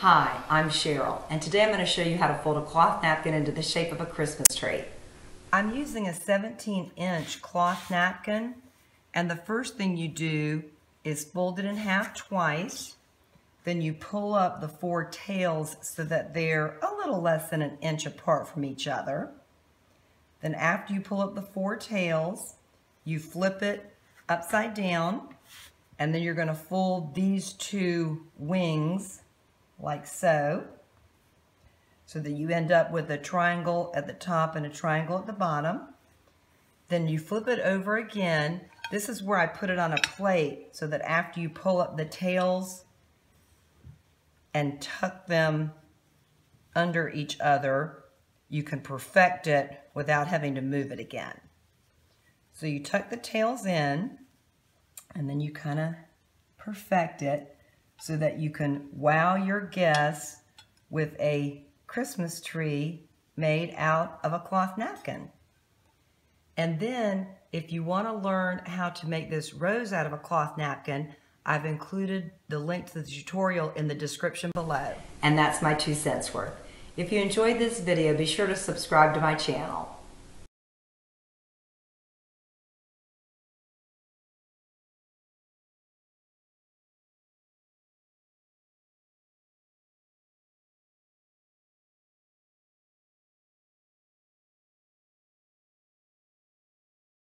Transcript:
Hi, I'm Cheryl, and today I'm going to show you how to fold a cloth napkin into the shape of a Christmas tree. I'm using a 17 inch cloth napkin, and the first thing you do is fold it in half twice. Then you pull up the four tails so that they're a little less than an inch apart from each other. Then after you pull up the four tails, you flip it upside down, and then you're going to fold these two wings like so, so that you end up with a triangle at the top and a triangle at the bottom. Then you flip it over again. This is where I put it on a plate so that after you pull up the tails and tuck them under each other, you can perfect it without having to move it again. So you tuck the tails in and then you kind of perfect it so that you can wow your guests with a Christmas tree made out of a cloth napkin. And then if you want to learn how to make this rose out of a cloth napkin, I've included the link to the tutorial in the description below. And that's my two cents worth. If you enjoyed this video, be sure to subscribe to my channel.